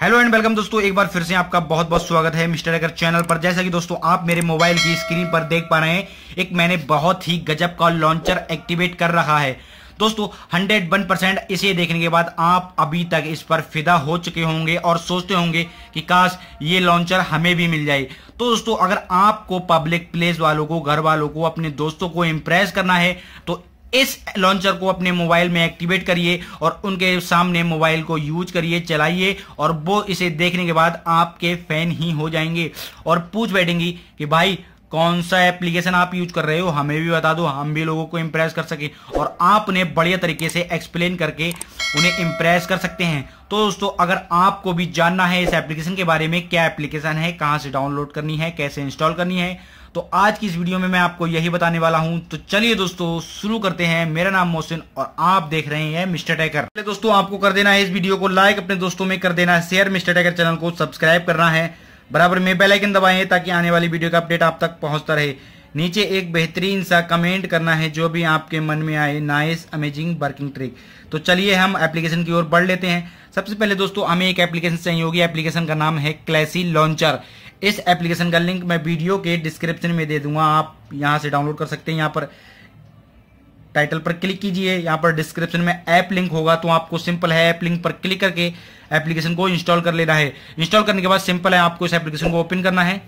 Hello and welcome दोस्तों, एक बार फिर से आपका बहुत बहुत स्वागत है मिस्टर एकर चैनल पर। जैसा कि दोस्तों, आप मेरे मोबाइल की स्क्रीन पर देख पा रहे हैं, एक मैंने बहुत ही गजब का लॉन्चर एक्टिवेट कर रहा है। दोस्तों 101 परसेंट इसे देखने के बाद आप अभी तक इस पर फिदा हो चुके होंगे और सोचते होंगे कि काश ये लॉन्चर हमें भी मिल जाए। तो दोस्तों, अगर आपको पब्लिक प्लेस वालों को, घर वालों को, अपने दोस्तों को इम्प्रेस करना है तो इस लॉन्चर को अपने मोबाइल में एक्टिवेट करिए और उनके सामने मोबाइल को यूज़ करिए, चलाइए और वो इसे देखने के बाद आपके फ़ैन ही हो जाएँगे। और पूछ बैठेंगी कि भाई, कौन सा एप्लीकेशन आप यूज़ कर रहे हो? हमें भी बता दो, हम भी लोगों को इंप्रेस कर सके और आप उन्हें बढ़िया तरीके से एक्सप्लेन करके उन्हें इंप्रेस कर सकते हैं। तो दोस्तों, अगर आपको भी जानना है इस एप्लीकेशन के बारे में, क्या एप्लीकेशन है, कहाँ से डाउनलोड करनी है, कैसे इंस्टॉल करनी है तो आज की इस वीडियो में मैं आपको यही बताने वाला हूँ। तो चलिए दोस्तों, शुरू करते हैं। मेरा नाम मोहसिन और आप देख रहे हैं मिस्टर टैकर। पहले दोस्तों, आपको कर देना है इस वीडियो को लाइक, अपने दोस्तों में कर देना है शेयर, मिस्टर टैकर चैनल को सब्सक्राइब करना है। बराबर में बेल आइकन दबाएँ ताकि आने वाली वीडियो का अपडेट आप तक पहुँचता रहे। नीचे एक बेहतरीन सा कमेंट करना है जो भी आपके मन में आए। Nice, amazing working trick. तो चलिए हम एप्लीकेशन की ओर बढ़ लेते हैं। सबसे पहले दोस्तों, हमें एक एप्लीकेशन चाहिए होगी। एप्लीकेशन का नाम है क्लैसी लॉन्चर। इस एप्लीकेशन का लिंक मैं वीडियो के डिस्क्रिप्शन में दे दूँगा, आप यहाँ से डाउनलोड कर सकते हैं। यहाँ पर टाइटल पर क्लिक कीजिए, यहाँ पर डिस्क्रिप्शन में ऐप लिंक होगा तो आपको सिंपल है ऐप लिंक पर क्लिक करके एप्लीकेशन को इंस्टॉल कर लेना है। इंस्टॉल करने के बाद सिंपल है, आपको इस एप्लीकेशन को ओपन करना है।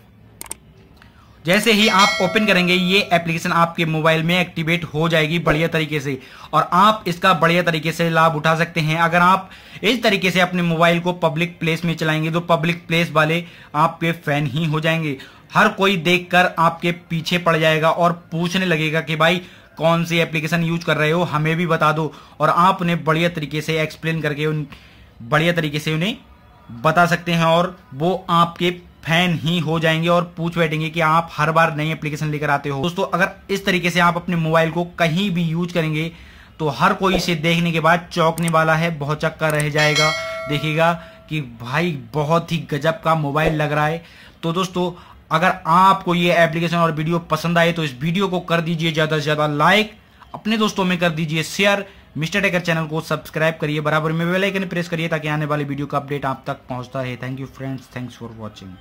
जैसे ही आप ओपन करेंगे, ये एप्लीकेशन आपके मोबाइल में एक्टिवेट हो जाएगी बढ़िया तरीके से। और आप इसका बढ़िया तरीके से लाभ उठा सकते हैं। अगर आप इस तरीके से अपने मोबाइल को पब्लिक प्लेस में चलाएँगे तो पब्लिक प्लेस वाले आपके फ़ैन ही हो जाएँगे। हर कोई देखकर आपके पीछे पड़ जाएगा और पूछने लगेगा कि भाई, कौन सी एप्लीकेशन यूज़ कर रहे हो? हमें भी बता दो। और आप उन्हें बढ़िया तरीके से एक्सप्लेन करके उन, बढ़िया तरीके से उन्हें बता सकते हैं। और वो आपके फ़ैन ही हो जाएँगे और पूछ बैठेंगे कि आप हर बार नई एप्लीकेशन लेकर आते हो। दोस्तों, अगर इस तरीके से आप अपने मोबाइल को कहीं भी यूज़ करेंगे तो हर कोई इसे देखने के बाद चौंकने वाला है, बहुत चक्का रह जाएगा। देखिएगा कि भाई, बहुत ही गजब का मोबाइल लग रहा है। तो दोस्तों, अगर आपको ये एप्लीकेशन और वीडियो पसंद आए तो इस वीडियो को कर दीजिए ज़्यादा से ज़्यादा लाइक अपने दोस्तों में कर दीजिए शेयर मिस्टर टेकर चैनल को सब्सक्राइब करिए, बराबर में बेल आइकन प्रेस करिए, ताकि आने वाली वीडियो का अपडेट आप तक पहुँचता रहे। Thank you friends thanks for watching